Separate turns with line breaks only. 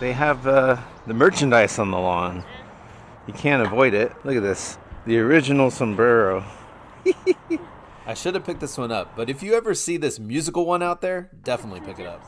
they have uh, the merchandise on the lawn. You can't avoid it. Look at this. The original sombrero.
I should have picked this one up, but if you ever see this musical one out there, definitely pick it up.